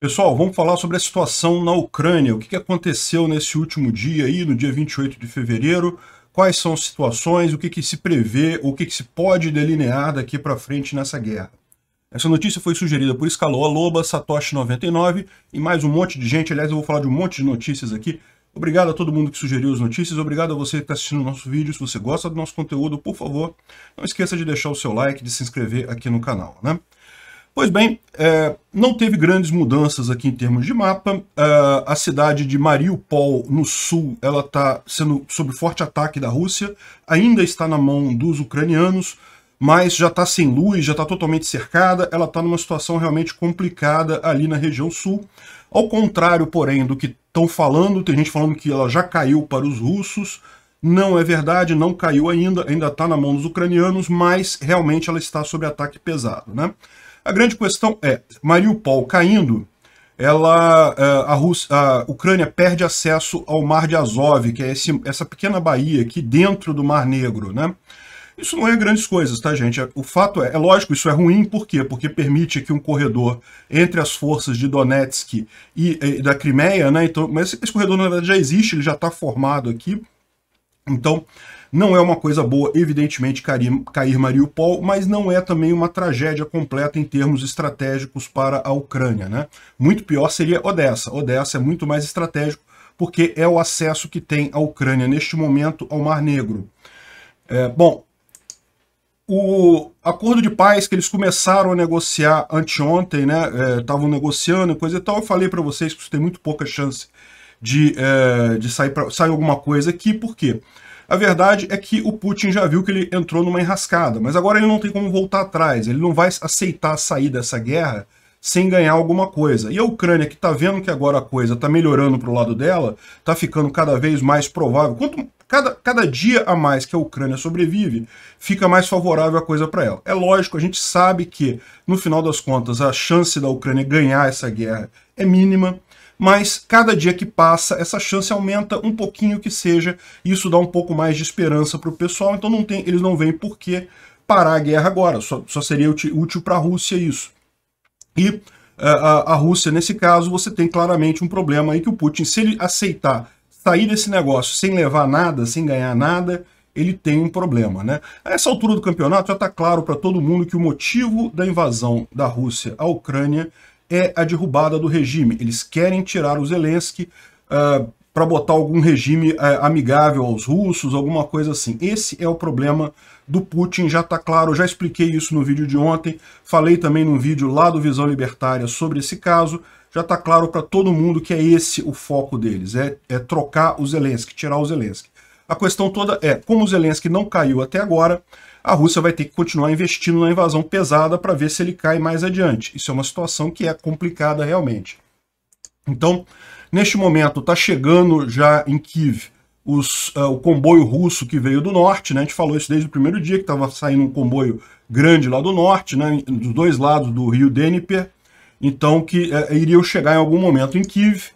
Pessoal, vamos falar sobre a situação na Ucrânia. O que aconteceu nesse último dia aí, no dia 28 de fevereiro? Quais são as situações? O que, que se prevê? O que, que se pode delinear daqui para frente nessa guerra? Essa notícia foi sugerida por Escaloa Loba, Satoshi99 e mais um monte de gente. Aliás, eu vou falar de um monte de notícias aqui. Obrigado a todo mundo que sugeriu as notícias. Obrigado a você que está assistindo o nosso vídeo. Se você gosta do nosso conteúdo, por favor, não esqueça de deixar o seu like, de se inscrever aqui no canal, né? Pois bem, é, não teve grandes mudanças aqui em termos de mapa. É, a cidade de Mariupol, no sul, ela está sendo sob forte ataque da Rússia, ainda está na mão dos ucranianos, mas já está sem luz, já está totalmente cercada, ela está numa situação realmente complicada ali na região sul. Ao contrário, porém, do que estão falando, tem gente falando que ela já caiu para os russos, não é verdade, não caiu ainda, ainda está na mão dos ucranianos, mas realmente ela está sob ataque pesado, né? A grande questão é, Mariupol caindo, ela, é, a, Rússia, a Ucrânia perde acesso ao Mar de Azov, que é esse, essa pequena baía aqui dentro do Mar Negro, né? Isso não é grandes coisas, tá, gente? O fato é, é lógico, isso é ruim, por quê? Porque permite aqui um corredor entre as forças de Donetsk e, e da Crimeia, né? Então, mas esse corredor, na verdade, já existe, ele já está formado aqui. Então, não é uma coisa boa, evidentemente, cair, cair Mariupol, mas não é também uma tragédia completa em termos estratégicos para a Ucrânia. Né? Muito pior seria Odessa. Odessa é muito mais estratégico porque é o acesso que tem a Ucrânia neste momento ao Mar Negro. É, bom, o acordo de paz que eles começaram a negociar anteontem, né, estavam é, negociando e coisa e tal, eu falei para vocês que isso tem muito pouca chance de, é, de sair, pra, sair alguma coisa aqui, por quê? A verdade é que o Putin já viu que ele entrou numa enrascada, mas agora ele não tem como voltar atrás, ele não vai aceitar sair dessa guerra sem ganhar alguma coisa. E a Ucrânia, que está vendo que agora a coisa está melhorando para o lado dela, está ficando cada vez mais provável. Quanto, cada, cada dia a mais que a Ucrânia sobrevive, fica mais favorável a coisa para ela. É lógico, a gente sabe que, no final das contas, a chance da Ucrânia ganhar essa guerra é mínima mas cada dia que passa, essa chance aumenta um pouquinho que seja, isso dá um pouco mais de esperança para o pessoal, então não tem, eles não veem por que parar a guerra agora, só, só seria útil para a Rússia isso. E a, a Rússia, nesse caso, você tem claramente um problema aí que o Putin, se ele aceitar sair desse negócio sem levar nada, sem ganhar nada, ele tem um problema. Né? A essa altura do campeonato já está claro para todo mundo que o motivo da invasão da Rússia à Ucrânia é a derrubada do regime. Eles querem tirar o Zelensky uh, ah, para botar algum regime uh, amigável aos russos, alguma coisa assim. Esse é o problema do Putin, já está claro, já expliquei isso no vídeo de ontem, falei também num vídeo lá do Visão Libertária sobre esse caso, já está claro para todo mundo que é esse o foco deles, é, é trocar o Zelensky, tirar o Zelensky. A questão toda é, como Zelensky não caiu até agora, a Rússia vai ter que continuar investindo na invasão pesada para ver se ele cai mais adiante. Isso é uma situação que é complicada realmente. Então, neste momento, está chegando já em Kiev os, uh, o comboio russo que veio do norte, né? a gente falou isso desde o primeiro dia, que estava saindo um comboio grande lá do norte, né? dos dois lados do rio Dnieper, então que uh, iriam chegar em algum momento em Kiev.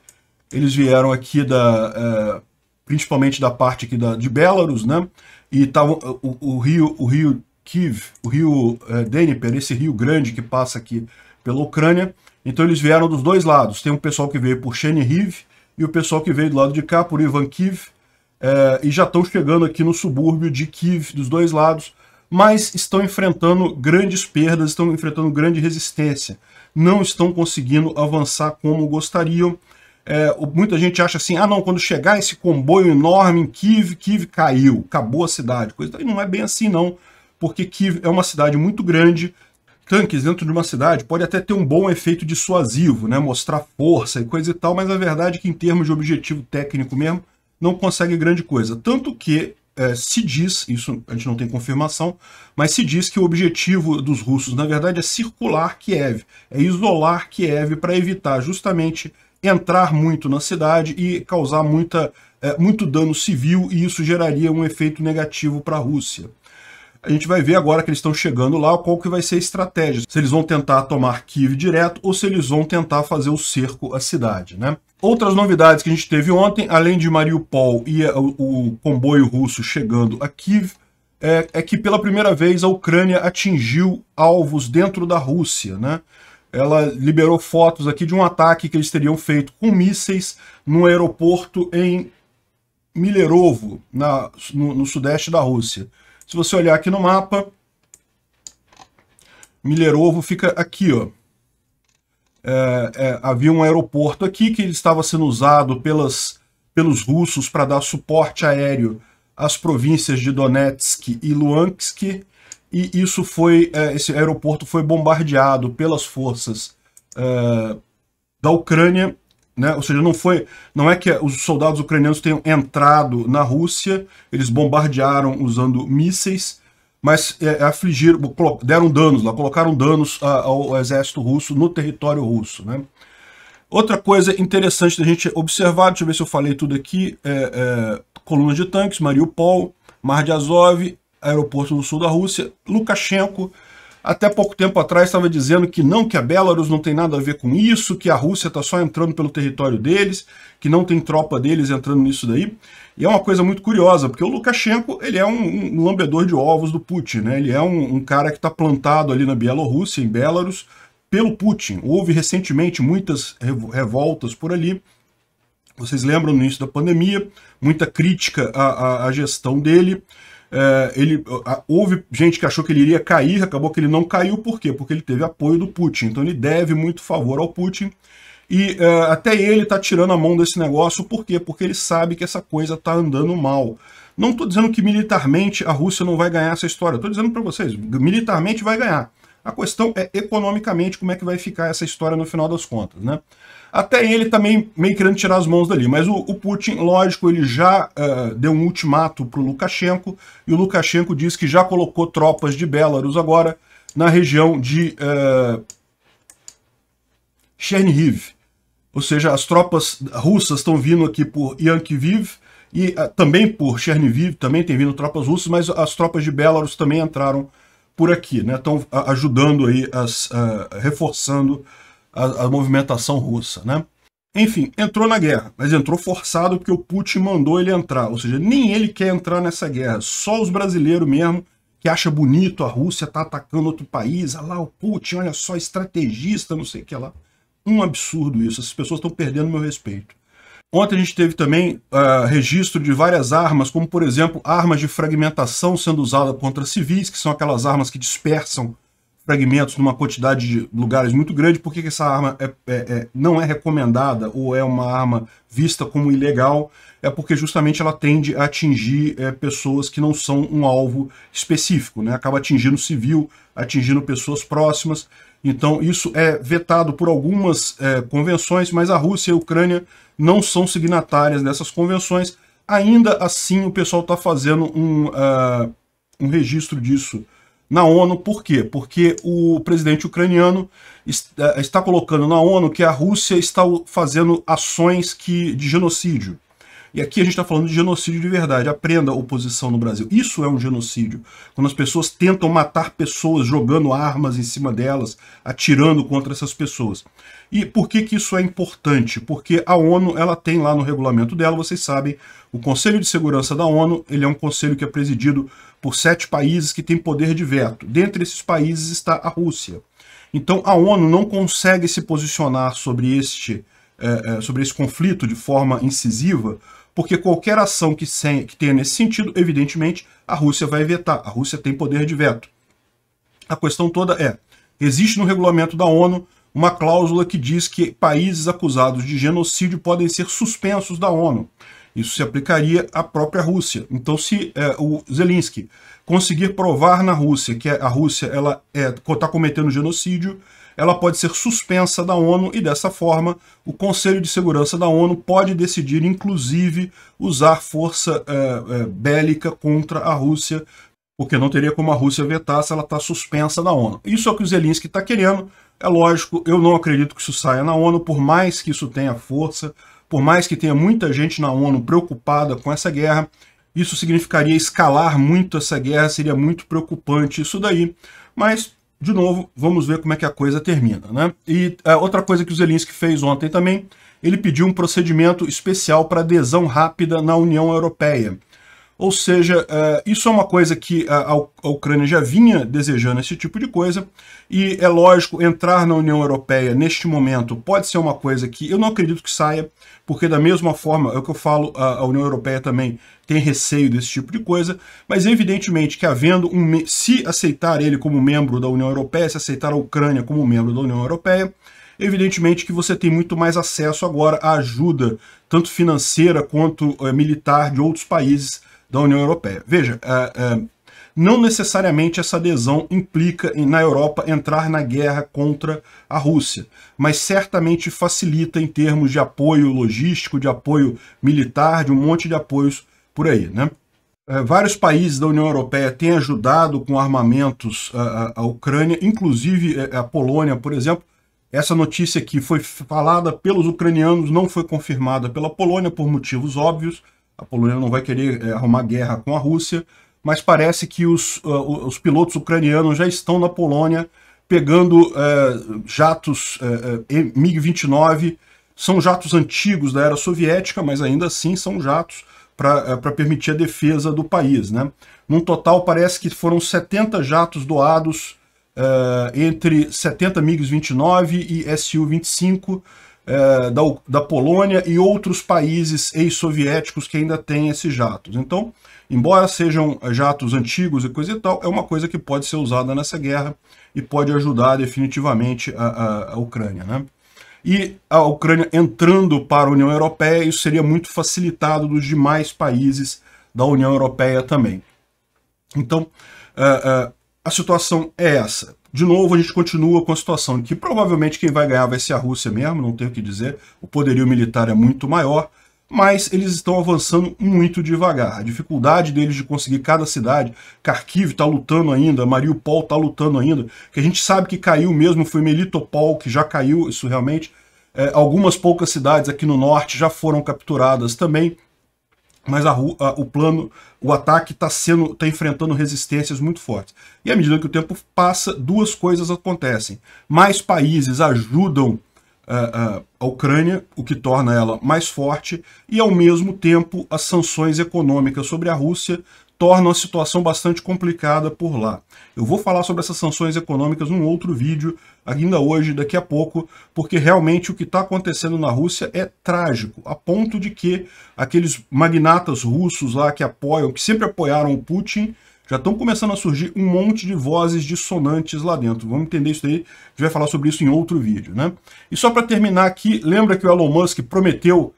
Eles vieram aqui da, uh, principalmente da parte aqui da, de Belarus, né? e tava, o, o, rio, o rio Kiev, o rio é, Dnieper, esse rio grande que passa aqui pela Ucrânia, então eles vieram dos dois lados, tem um pessoal que veio por Chernihiv e o pessoal que veio do lado de cá por Ivankiv, é, e já estão chegando aqui no subúrbio de Kiev, dos dois lados, mas estão enfrentando grandes perdas, estão enfrentando grande resistência, não estão conseguindo avançar como gostariam, é, muita gente acha assim, ah não, quando chegar esse comboio enorme em Kiev, Kiev caiu, acabou a cidade. Coisa, e não é bem assim não, porque Kiev é uma cidade muito grande, tanques dentro de uma cidade pode até ter um bom efeito dissuasivo, né, mostrar força e coisa e tal, mas a verdade é que em termos de objetivo técnico mesmo, não consegue grande coisa. Tanto que é, se diz, isso a gente não tem confirmação, mas se diz que o objetivo dos russos, na verdade, é circular Kiev, é isolar Kiev para evitar justamente entrar muito na cidade e causar muita, é, muito dano civil, e isso geraria um efeito negativo para a Rússia. A gente vai ver agora que eles estão chegando lá qual que vai ser a estratégia. Se eles vão tentar tomar Kiev direto ou se eles vão tentar fazer o cerco à cidade. Né? Outras novidades que a gente teve ontem, além de Mariupol e o, o comboio russo chegando a Kiev, é, é, que pela primeira vez a Ucrânia atingiu alvos dentro da Rússia. Né? Ela liberou fotos aqui de um ataque que eles teriam feito com mísseis no aeroporto em Milerovo, na, no, no sudeste da Rússia. Se você olhar aqui no mapa, Milerovo fica aqui, ó. É, é, havia um aeroporto aqui que estava sendo usado pelas, pelos russos para dar suporte aéreo às províncias de Donetsk e Luhansk, e isso foi, é, esse aeroporto foi bombardeado pelas forças é, da Ucrânia, né? ou seja, não foi, não é que os soldados ucranianos tenham entrado na Rússia, eles bombardearam usando mísseis, mas é, afligiram, deram danos lá, colocaram danos ao exército russo no território russo. Né? Outra coisa interessante da gente observar, deixa eu ver se eu falei tudo aqui, é, é, coluna de tanques, Mariupol, Mar de Azov, aeroporto no sul da Rússia. Lukashenko, até pouco tempo atrás, estava dizendo que não, que a Belarus não tem nada a ver com isso, que a Rússia está só entrando pelo território deles, que não tem tropa deles entrando nisso daí. E é uma coisa muito curiosa, porque o Lukashenko ele é um, um lambedor de ovos do Putin, né? ele é um, um cara que está plantado ali na Bielorrússia, em Belarus, pelo Putin. Houve recentemente muitas revoltas por ali, vocês lembram no início da pandemia, muita crítica à, à, à gestão dele, é, ele, houve gente que achou que ele iria cair, acabou que ele não caiu, por quê? Porque ele teve apoio do Putin, então ele deve muito favor ao Putin, e é, até ele está tirando a mão desse negócio, por quê? Porque ele sabe que essa coisa está andando mal. Não estou dizendo que militarmente a Rússia não vai ganhar essa história, estou dizendo para vocês, militarmente vai ganhar. A questão é economicamente como é que vai ficar essa história no final das contas, né? Até ele também meio querendo tirar as mãos dali. Mas o, o Putin, lógico, ele já uh, deu um ultimato para o Lukashenko, e o Lukashenko diz que já colocou tropas de Belarus agora na região de uh, Chernihiv. Ou seja, as tropas russas estão vindo aqui por Yankiviv, e uh, também por Chernihiv, também tem vindo tropas russas, mas as tropas de Belarus também entraram por aqui, né? Estão ajudando aí, as, reforçando a, a movimentação russa, né? Enfim, entrou na guerra, mas entrou forçado porque o Putin mandou ele entrar. Ou seja, nem ele quer entrar nessa guerra, só os brasileiros mesmo que acha bonito a Rússia tá atacando outro país, olha lá o Putin, olha só, estrategista, não sei o que lá. Um absurdo isso, essas pessoas estão perdendo meu respeito. Ontem a gente teve também uh, registro de várias armas, como por exemplo, armas de fragmentação sendo usadas contra civis, que são aquelas armas que dispersam fragmentos numa quantidade de lugares muito grande, por que essa arma é, é, é, não é recomendada ou é uma arma vista como ilegal? É porque justamente ela tende a atingir é, pessoas que não são um alvo específico, né? acaba atingindo civil, atingindo pessoas próximas. Então isso é vetado por algumas é, convenções, mas a Rússia e a Ucrânia não são signatárias dessas convenções. Ainda assim o pessoal está fazendo um, uh, um registro disso na ONU. Por quê? Porque o presidente ucraniano está, está colocando na ONU que a Rússia está fazendo ações que, de genocídio. E aqui a gente está falando de genocídio de verdade. Aprenda a oposição no Brasil. Isso é um genocídio. Quando as pessoas tentam matar pessoas jogando armas em cima delas, atirando contra essas pessoas. E por que, que isso é importante? Porque a ONU ela tem lá no regulamento dela, vocês sabem, o Conselho de Segurança da ONU ele é um conselho que é presidido por sete países que têm poder de veto. Dentre esses países está a Rússia. Então a ONU não consegue se posicionar sobre este, é, sobre esse conflito de forma incisiva, porque qualquer ação que, sem, que tenha nesse sentido, evidentemente, a Rússia vai vetar. A Rússia tem poder de veto. A questão toda é, existe no regulamento da ONU uma cláusula que diz que países acusados de genocídio podem ser suspensos da ONU. Isso se aplicaria à própria Rússia. Então, se é, o Zelensky conseguir provar na Rússia que a Rússia ela está é, cometendo genocídio, ela pode ser suspensa da ONU e dessa forma o Conselho de Segurança da ONU pode decidir, inclusive, usar força é, é, bélica contra a Rússia, porque não teria como a Rússia vetar se ela está suspensa da ONU. Isso é o que o Zelensky está querendo. É lógico, eu não acredito que isso saia na ONU, por mais que isso tenha força, por mais que tenha muita gente na ONU preocupada com essa guerra, isso significaria escalar muito essa guerra, seria muito preocupante isso daí. Mas, de novo, vamos ver como é que a coisa termina. Né? E é, outra coisa que o Zelensky fez ontem também, ele pediu um procedimento especial para adesão rápida na União Europeia. Ou seja, uh, isso é uma coisa que a, Ucrânia já vinha desejando esse tipo de coisa, e é lógico, entrar na União Europeia neste momento pode ser uma coisa que eu não acredito que saia, porque da mesma forma, é o que eu falo, a, União Europeia também tem receio desse tipo de coisa, mas evidentemente que havendo um, se aceitar ele como membro da União Europeia, se aceitar a Ucrânia como membro da União Europeia, evidentemente que você tem muito mais acesso agora à ajuda, tanto financeira quanto é, militar, de outros países da União Europeia. Veja, é, é, não necessariamente essa adesão implica na Europa entrar na guerra contra a Rússia, mas certamente facilita em termos de apoio logístico, de apoio militar, de um monte de apoios por aí. Né? vários países da União Europeia têm ajudado com armamentos a, a Ucrânia, inclusive a Polônia, por exemplo, essa notícia aqui foi falada pelos ucranianos, não foi confirmada pela Polônia por motivos óbvios. A Polônia não vai querer é, arrumar guerra com a Rússia, mas parece que os, uh, os pilotos ucranianos já estão na Polônia pegando uh, jatos uh, MiG-29. São jatos antigos da era soviética, mas ainda assim são jatos para permitir a defesa do país. Né? Num total, parece que foram 70 jatos doados entre 70 MiG-29 e Su-25 uh, da, da Polônia e outros países ex-soviéticos que ainda têm esses jatos. Então, embora sejam jatos antigos e coisa e tal, é uma coisa que pode ser usada nessa guerra e pode ajudar definitivamente a, a, a Ucrânia. Né? E a Ucrânia entrando para a União Europeia, isso seria muito facilitado dos demais países da União Europeia também. Então, uh, uh, a situação é essa. De novo, a gente continua com a situação de que provavelmente quem vai ganhar vai ser a Rússia mesmo, não tenho o que dizer, o poderio militar é muito maior, mas eles estão avançando muito devagar. A dificuldade deles de conseguir cada cidade, Kharkiv está lutando ainda, Mariupol está lutando ainda, que a gente sabe que caiu mesmo, foi Melitopol que já caiu, isso realmente. É, algumas poucas cidades aqui no norte já foram capturadas também, mas a, a, o plano, o ataque está sendo, está enfrentando resistências muito fortes. E à medida que o tempo passa, duas coisas acontecem. Mais países ajudam a Ucrânia, o que torna ela mais forte, e ao mesmo tempo as sanções econômicas sobre a Rússia torna a situação bastante complicada por lá. Eu vou falar sobre essas sanções econômicas num outro vídeo, ainda hoje, daqui a pouco, porque realmente o que está acontecendo na Rússia é trágico, a ponto de que aqueles magnatas russos lá que apoiam, que sempre apoiaram o Putin, já estão começando a surgir um monte de vozes dissonantes lá dentro. Vamos entender isso aí, a gente vai falar sobre isso em outro vídeo. Né? E só para terminar aqui, lembra que o Elon Musk prometeu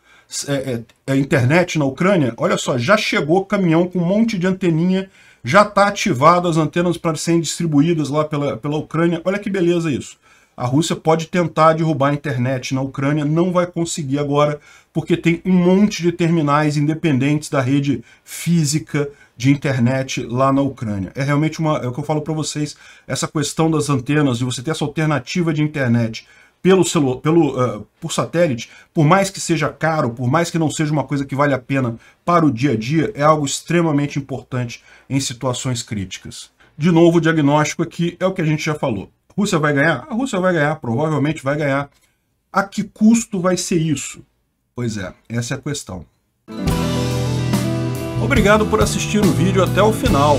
é, é, é, internet na Ucrânia, olha só, já chegou caminhão com um monte de anteninha, já está ativado as antenas para serem distribuídas lá pela, pela Ucrânia. Olha que beleza isso. A Rússia pode tentar derrubar a internet na Ucrânia, não vai conseguir agora, porque tem um monte de terminais independentes da rede física de internet lá na Ucrânia. É realmente uma, é o que eu falo para vocês, essa questão das antenas, de você ter essa alternativa de internet pelo, celu pelo uh, por satélite, por mais que seja caro, por mais que não seja uma coisa que vale a pena para o dia a dia, é algo extremamente importante em situações críticas. De novo, o diagnóstico aqui é o que a gente já falou. Rússia vai ganhar? A Rússia vai ganhar, provavelmente vai ganhar. A que custo vai ser isso? Pois é, essa é a questão. Obrigado por assistir o vídeo até o final.